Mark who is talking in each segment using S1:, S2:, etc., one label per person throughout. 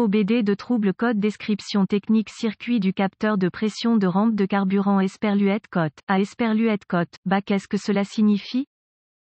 S1: OBD de trouble code description technique circuit du capteur de pression de rampe de carburant Esperluette Cote. À Esperluette Cote, bah qu'est-ce que cela signifie?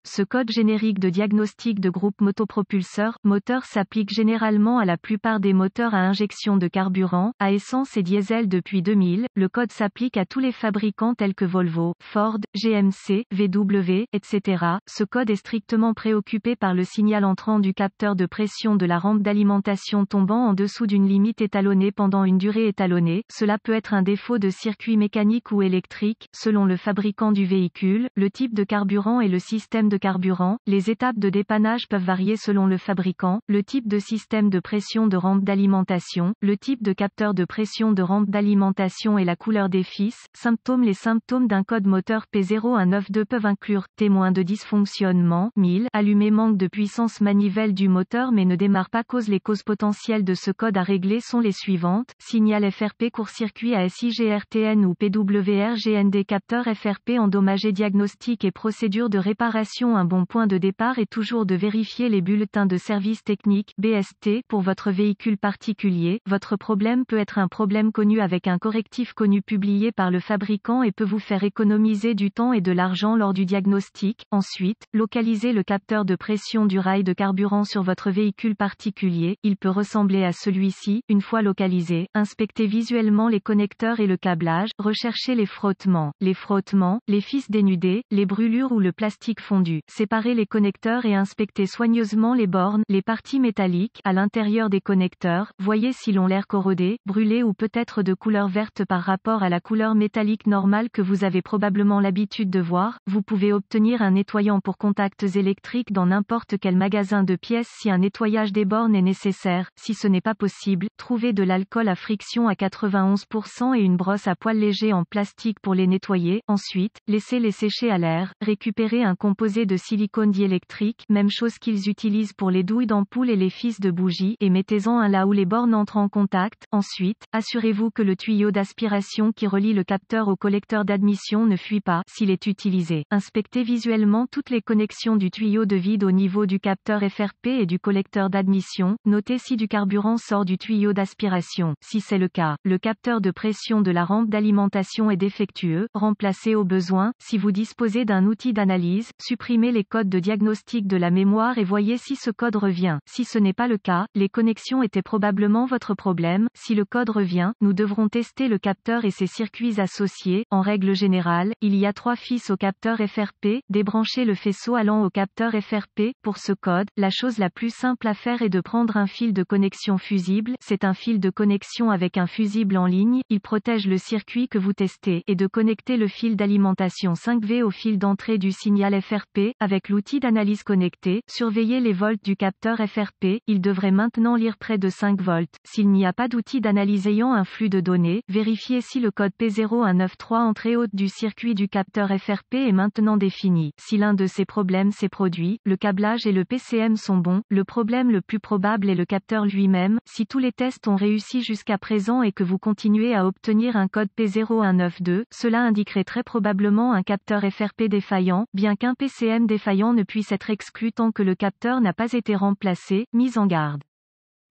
S1: Ce code générique de diagnostic de groupe motopropulseur, moteur s'applique généralement à la plupart des moteurs à injection de carburant, à essence et diesel depuis 2000. Le code s'applique à tous les fabricants tels que Volvo, Ford, GMC, VW, etc. Ce code est strictement préoccupé par le signal entrant du capteur de pression de la rampe d'alimentation tombant en dessous d'une limite étalonnée pendant une durée étalonnée. Cela peut être un défaut de circuit mécanique ou électrique, selon le fabricant du véhicule, le type de carburant et le système de carburant, les étapes de dépannage peuvent varier selon le fabricant, le type de système de pression de rampe d'alimentation, le type de capteur de pression de rampe d'alimentation et la couleur des fils. Symptômes. Les symptômes d'un code moteur P0192 peuvent inclure témoin de dysfonctionnement, 1000, allumé manque de puissance manivelle du moteur mais ne démarre pas cause. Les causes potentielles de ce code à régler sont les suivantes, signal FRP court-circuit à SIGRTN ou PWRGND capteur FRP endommagé diagnostic et procédure de réparation un bon point de départ est toujours de vérifier les bulletins de service technique BST pour votre véhicule particulier. Votre problème peut être un problème connu avec un correctif connu publié par le fabricant et peut vous faire économiser du temps et de l'argent lors du diagnostic. Ensuite, localisez le capteur de pression du rail de carburant sur votre véhicule particulier. Il peut ressembler à celui-ci. Une fois localisé, inspectez visuellement les connecteurs et le câblage. Recherchez les frottements, les frottements, les fils dénudés, les brûlures ou le plastique fondu séparez les connecteurs et inspectez soigneusement les bornes, les parties métalliques, à l'intérieur des connecteurs, voyez si l'on l'air corrodé, brûlé ou peut-être de couleur verte par rapport à la couleur métallique normale que vous avez probablement l'habitude de voir, vous pouvez obtenir un nettoyant pour contacts électriques dans n'importe quel magasin de pièces si un nettoyage des bornes est nécessaire, si ce n'est pas possible, trouvez de l'alcool à friction à 91% et une brosse à poils léger en plastique pour les nettoyer, ensuite, laissez-les sécher à l'air, récupérez un composé de silicone diélectrique, même chose qu'ils utilisent pour les douilles d'ampoule et les fils de bougies, et mettez-en un là où les bornes entrent en contact. Ensuite, assurez-vous que le tuyau d'aspiration qui relie le capteur au collecteur d'admission ne fuit pas, s'il est utilisé. Inspectez visuellement toutes les connexions du tuyau de vide au niveau du capteur FRP et du collecteur d'admission. Notez si du carburant sort du tuyau d'aspiration. Si c'est le cas, le capteur de pression de la rampe d'alimentation est défectueux. Remplacez au besoin. Si vous disposez d'un outil d'analyse, supprimez les codes de diagnostic de la mémoire et voyez si ce code revient. Si ce n'est pas le cas, les connexions étaient probablement votre problème. Si le code revient, nous devrons tester le capteur et ses circuits associés. En règle générale, il y a trois fils au capteur FRP. Débranchez le faisceau allant au capteur FRP. Pour ce code, la chose la plus simple à faire est de prendre un fil de connexion fusible. C'est un fil de connexion avec un fusible en ligne. Il protège le circuit que vous testez et de connecter le fil d'alimentation 5V au fil d'entrée du signal FRP avec l'outil d'analyse connecté, surveillez les volts du capteur FRP, il devrait maintenant lire près de 5 volts. S'il n'y a pas d'outil d'analyse ayant un flux de données, vérifiez si le code P0193 entrée haute du circuit du capteur FRP est maintenant défini. Si l'un de ces problèmes s'est produit, le câblage et le PCM sont bons, le problème le plus probable est le capteur lui-même, si tous les tests ont réussi jusqu'à présent et que vous continuez à obtenir un code P0192, cela indiquerait très probablement un capteur FRP défaillant, bien qu'un PCM défaillant ne puisse être exclu tant que le capteur n'a pas été remplacé, mise en garde.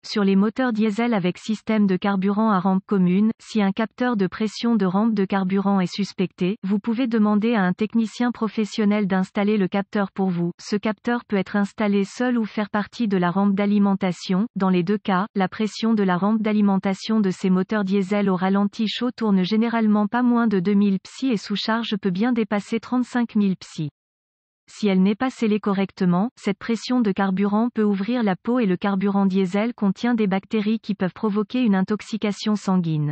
S1: Sur les moteurs diesel avec système de carburant à rampe commune, si un capteur de pression de rampe de carburant est suspecté, vous pouvez demander à un technicien professionnel d'installer le capteur pour vous. Ce capteur peut être installé seul ou faire partie de la rampe d'alimentation. Dans les deux cas, la pression de la rampe d'alimentation de ces moteurs diesel au ralenti chaud tourne généralement pas moins de 2000 psi et sous charge peut bien dépasser 35 000 psi. Si elle n'est pas scellée correctement, cette pression de carburant peut ouvrir la peau et le carburant diesel contient des bactéries qui peuvent provoquer une intoxication sanguine.